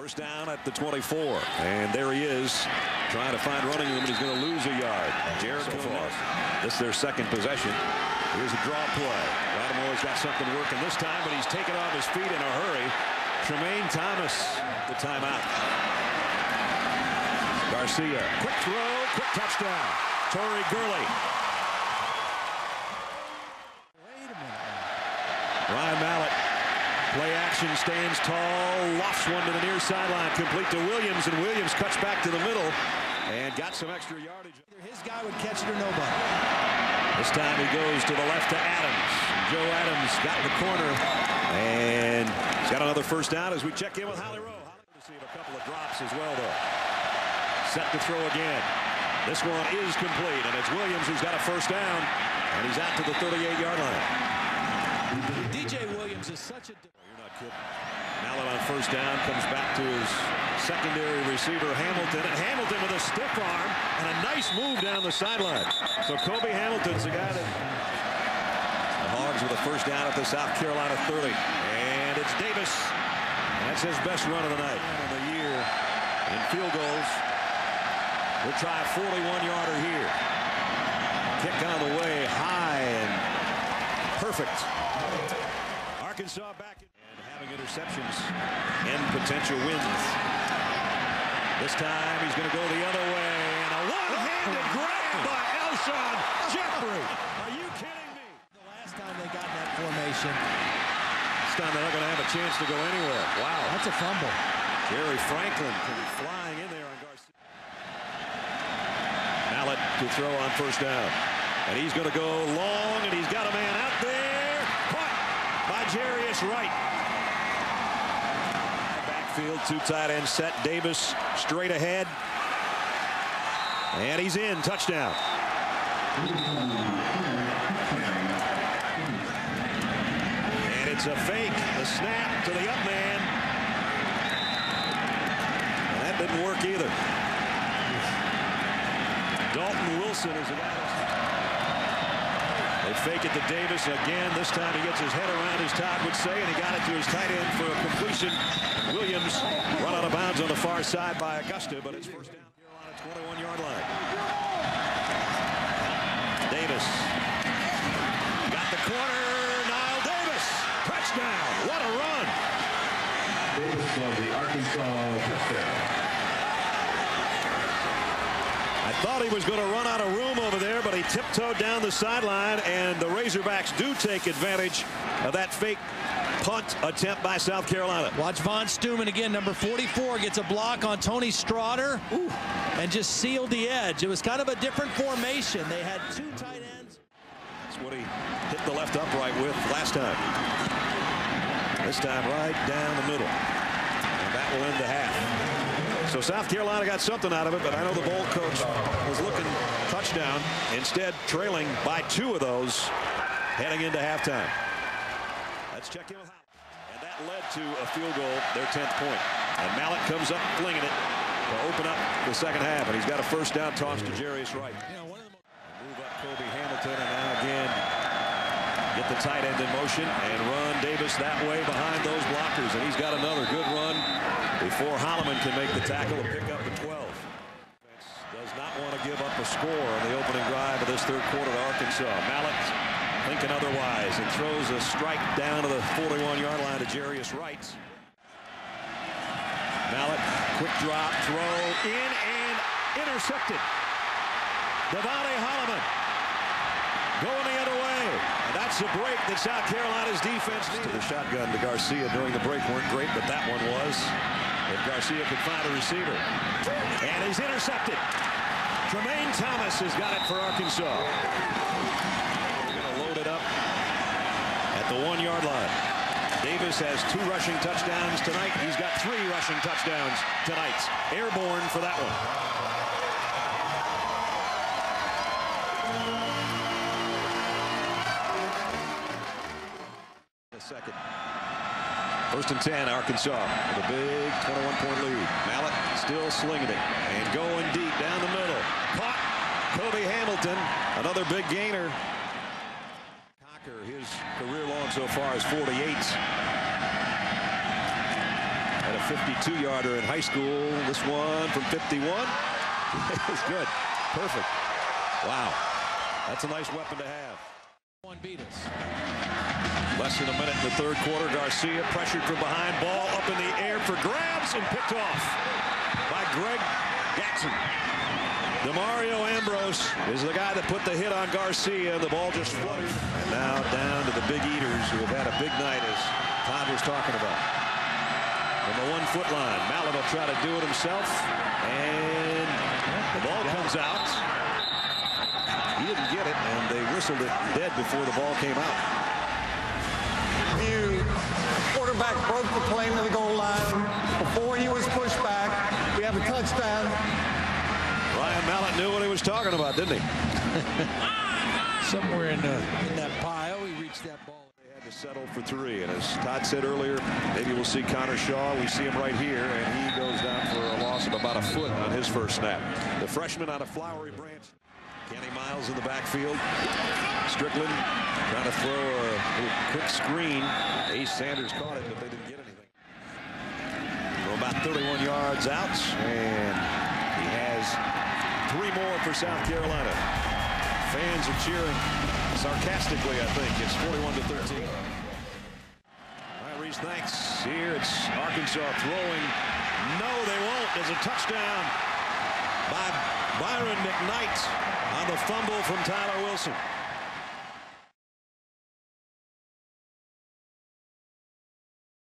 at the 24. And there he is trying to find running room, and he's going to lose a yard. Jared so far. This is their second possession. Here's a draw play. Lattimore's got something working this time, but he's taken off his feet in a hurry. Tramain Thomas, the timeout. Garcia, quick throw, quick touchdown. Tori Gurley. Wait a minute. Ryan Mallett. Play action, stands tall, lofts one to the near sideline, complete to Williams, and Williams cuts back to the middle and got some extra yardage. Either his guy would catch it or nobody. This time he goes to the left to Adams. Joe Adams got in the corner, and he's got another first down as we check in with Holly Rowe. Holly receive a couple of drops as well, though. Set to throw again. This one is complete, and it's Williams who's got a first down, and he's out to the 38-yard line. DJ Williams is such a. You're not kidding. Mallett on first down comes back to his secondary receiver Hamilton, and Hamilton with a stiff arm and a nice move down the sideline. So Cobi Hamilton's the guy that the Hogs with a first down at the South Carolina 30, and it's Davis. That's his best run of the night of the year in field goals. We'll try a 41-yarder here. Kick on the way, high and perfect. Arkansas back interceptions and potential wins. This time he's going to go the other way and a one-handed oh. grab by Alshon Jeffery. Are you kidding me? The last time they got in that formation. This time they're not going to have a chance to go anywhere. Wow. That's a fumble. Jerry Franklin comes flying in there on Garcia. Mallett to throw on first down. And he's going to go long, and he's got a man out there. Caught by Jarius Wright. Backfield, two tight end set. Davis straight ahead. And he's in. Touchdown. And it's a fake. The snap to the up man. And that didn't work either. Dalton Wilson is guy. They fake it to Davis again. This time he gets his head around, as Todd would say, and he got it to his tight end for a completion. Williams run out of bounds on the far side by Auguste, but it's first down. Carolina 21-yard line. Davis got the corner. Knile Davis, touchdown! What a run! Davis of the Arkansas touchdown. I thought he was going to run out of room over there, but he tiptoed down the sideline, and the Razorbacks do take advantage of that fake punt attempt by South Carolina. Watch Van Stumon again. Number 44 gets a block on Tony Strawder and just sealed the edge. It was kind of a different formation. They had two tight ends. That's what he hit the left upright with last time. This time right down the middle. And that will end the half. So South Carolina got something out of it, but I know the bowl coach was looking touchdown. Instead, trailing by two of those heading into halftime. Let's check in with Howard. And that led to a field goal, their 10th point. And Mallett comes up flinging it to open up the second half. And he's got a first down toss to Jarius Wright. You know, one of the Move up Cobi Hamilton, and now again get the tight end in motion and run Davis that way behind those blockers. And he's got another good run before Holloman can make the tackle and pick up the 12. Does not want to give up a score on the opening drive of this third quarter to Arkansas. Mallett thinking otherwise and throws a strike down to the 41-yard line to Jarius Wright. Mallett, quick drop, throw in and intercepted. DeVonte Holloman going the other way. And that's the break that South Carolina's defense needed. The shotgun to Garcia during the break weren't great, but that one was. If Garcia could find a receiver. And he's intercepted. Tramain Thomas has got it for Arkansas. Going to load it up at the one-yard line. Davis has two rushing touchdowns tonight. He's got three rushing touchdowns tonight. Airborne for that one. Second. First and 10, Arkansas with a big 21-point lead. Mallett still slinging it and going deep down the middle. Caught Cobi Hamilton, another big gainer. Hocker, his career long so far is 48. Had a 52-yarder in high school. This one from 51 is good. Perfect. Wow. That's a nice weapon to have. One beat us. Less than a minute in the third quarter. Garcia pressured from behind. Ball up in the air for grabs and picked off by Greg Jackson. Demario Ambrose is the guy that put the hit on Garcia. The ball just fluttered. And now down to the big eaters who have had a big night as Todd was talking about. From the one foot line, Mallett will try to do it himself. And the ball comes out. He didn't get it, and they whistled it dead before the ball came out. View. Quarterback broke the plane to the goal line before he was pushed back. We have a touchdown. Ryan Mallett knew what he was talking about, didn't he? Somewhere in, the, in that pile, he reached that ball. They had to settle for three, and as Todd said earlier, maybe we'll see Connor Shaw. We see him right here, and he goes down for a loss of about a foot on his first snap. The freshman out of Flowery Branch. Kenny Miles in the backfield. Strickland trying to throw a quick screen. Ace Sanders caught it, but they didn't get anything. About 31 yards out, and he has three more for South Carolina. Fans are cheering sarcastically, I think. It's 41 to 13. All right, thanks. Here it's Arkansas throwing. No, they won't. There's a touchdown by Byron McKnight on the fumble from Tyler Wilson.